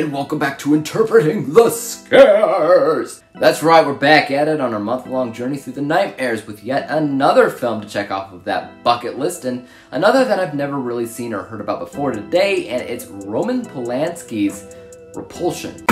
and welcome back to Interpreting the Scares! That's right, we're back at it on our month-long journey through the nightmares with yet another film to check off of that bucket list, and another that I've never really seen or heard about before today, and it's Roman Polanski's Repulsion.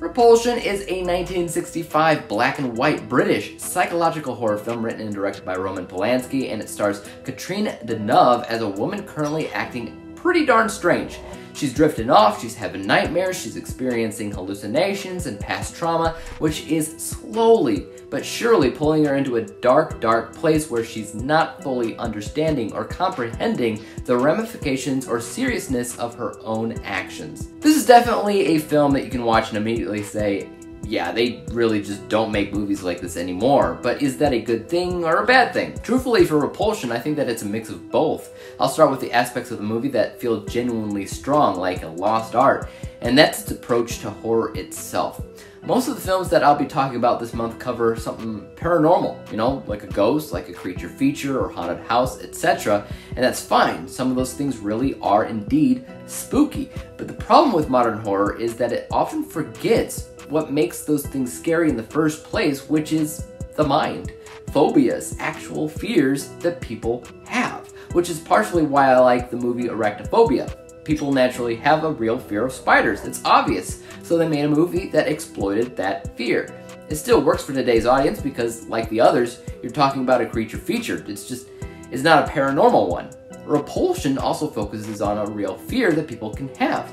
Repulsion is a 1965 black and white British psychological horror film written and directed by Roman Polanski, and it stars Catherine Deneuve as a woman currently acting pretty darn strange. She's drifting off, she's having nightmares, she's experiencing hallucinations and past trauma, which is slowly but surely pulling her into a dark, dark place where she's not fully understanding or comprehending the ramifications or seriousness of her own actions. This is definitely a film that you can watch and immediately say, yeah, they really just don't make movies like this anymore. But is that a good thing or a bad thing? Truthfully, for Repulsion, I think that it's a mix of both. I'll start with the aspects of the movie that feel genuinely strong, like a lost art, and that's its approach to horror itself. Most of the films that I'll be talking about this month cover something paranormal, you know, like a ghost, like a creature feature or haunted house, etc. And that's fine. Some of those things really are indeed spooky. But the problem with modern horror is that it often forgets what makes those things scary in the first place, which is the mind. Phobias, actual fears that people have, which is partially why I like the movie Arachnophobia. People naturally have a real fear of spiders, it's obvious, so they made a movie that exploited that fear. It still works for today's audience because, like the others, you're talking about a creature feature. It's just, it's not a paranormal one. Repulsion also focuses on a real fear that people can have,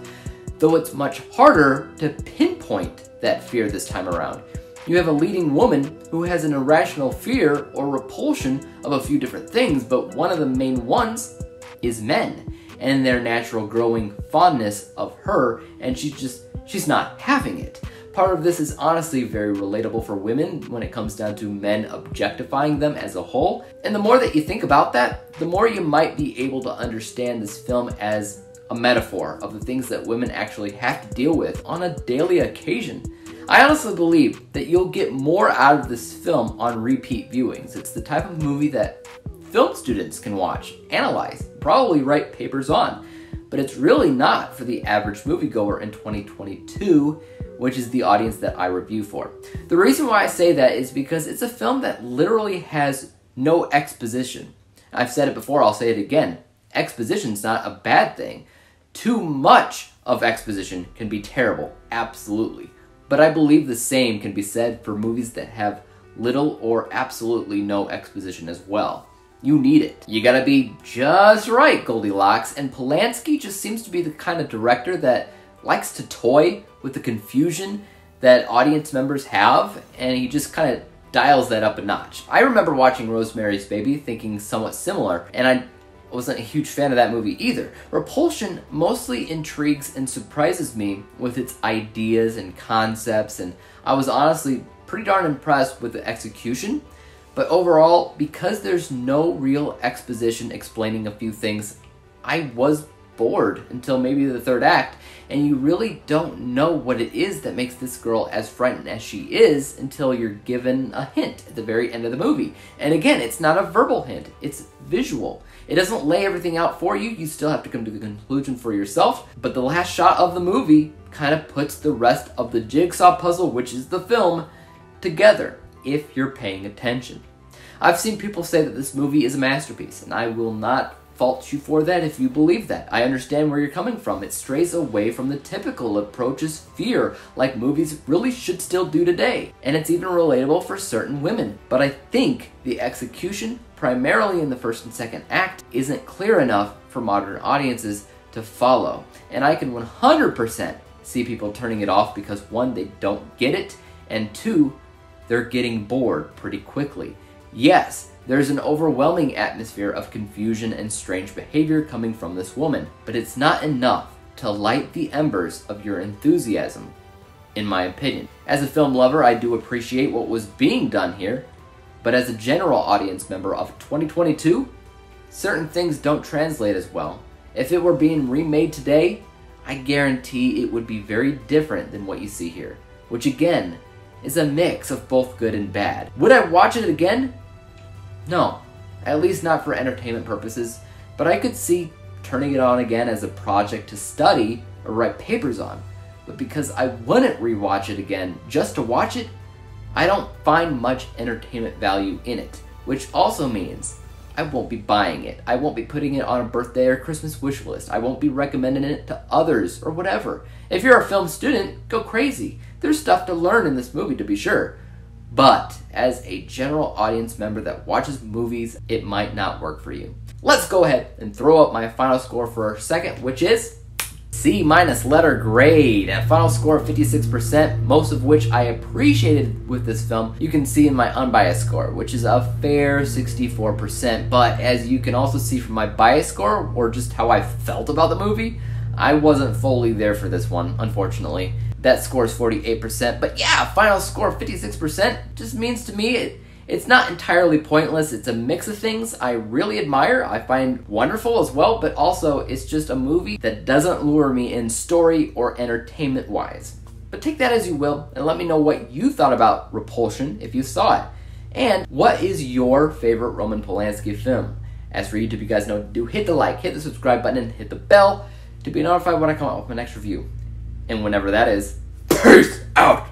though it's much harder to pinpoint that fear this time around. You have a leading woman who has an irrational fear or repulsion of a few different things, but one of the main ones is men and their natural growing fondness of her, and she's just, she's not having it. Part of this is honestly very relatable for women when it comes down to men objectifying them as a whole. And the more that you think about that, the more you might be able to understand this film as a metaphor of the things that women actually have to deal with on a daily occasion. I honestly believe that you'll get more out of this film on repeat viewings. It's the type of movie that film students can watch, analyze, probably write papers on, but it's really not for the average moviegoer in 2022, which is the audience that I review for. The reason why I say that is because it's a film that literally has no exposition. I've said it before, I'll say it again. Exposition's not a bad thing. Too much of exposition can be terrible, absolutely. But I believe the same can be said for movies that have little or absolutely no exposition as well. You need it. You gotta be just right, Goldilocks, and Polanski just seems to be the kind of director that likes to toy with the confusion that audience members have, and he just kind of dials that up a notch. I remember watching Rosemary's Baby thinking somewhat similar, and I wasn't a huge fan of that movie either. Repulsion mostly intrigues and surprises me with its ideas and concepts, and I was honestly pretty darn impressed with the execution. But overall, because there's no real exposition explaining a few things, I was bored until maybe the third act, and you really don't know what it is that makes this girl as frightened as she is until you're given a hint at the very end of the movie. And again, it's not a verbal hint, it's visual. It doesn't lay everything out for you, you still have to come to the conclusion for yourself, but the last shot of the movie kind of puts the rest of the jigsaw puzzle, which is the film, together if you're paying attention. I've seen people say that this movie is a masterpiece, and I will not fault you for that if you believe that. I understand where you're coming from. It strays away from the typical approaches fear, like movies really should still do today. And it's even relatable for certain women. But I think the execution, primarily in the first and second act, isn't clear enough for modern audiences to follow. And I can 100% see people turning it off because one, they don't get it, and two, they're getting bored pretty quickly. Yes, there's an overwhelming atmosphere of confusion and strange behavior coming from this woman, but it's not enough to light the embers of your enthusiasm, in my opinion. As a film lover, I do appreciate what was being done here, but as a general audience member of 2022, certain things don't translate as well. If it were being remade today, I guarantee it would be very different than what you see here, which again, is a mix of both good and bad. Would I watch it again? No, at least not for entertainment purposes, but I could see turning it on again as a project to study or write papers on. But because I wouldn't rewatch it again just to watch it, I don't find much entertainment value in it. Which also means I won't be buying it. I won't be putting it on a birthday or Christmas wish list. I won't be recommending it to others or whatever. If you're a film student, go crazy. There's stuff to learn in this movie to be sure. But as a general audience member that watches movies, it might not work for you. Let's go ahead and throw up my final score for a second, which is C minus letter grade. A final score of 56%, most of which I appreciated with this film. You can see in my unbiased score, which is a fair 64%. But as you can also see from my bias score, or just how I felt about the movie, I wasn't fully there for this one, unfortunately. That score is 48%. But yeah, final score 56% just means to me it, it's not entirely pointless. It's a mix of things I really admire, I find wonderful as well, but also it's just a movie that doesn't lure me in story or entertainment wise. But take that as you will, and let me know what you thought about Repulsion if you saw it. And what is your favorite Roman Polanski film? As for YouTube, you guys know, do hit the like, hit the subscribe button, hit the bell to be notified when I come out with my next review. And whenever that is, peace out!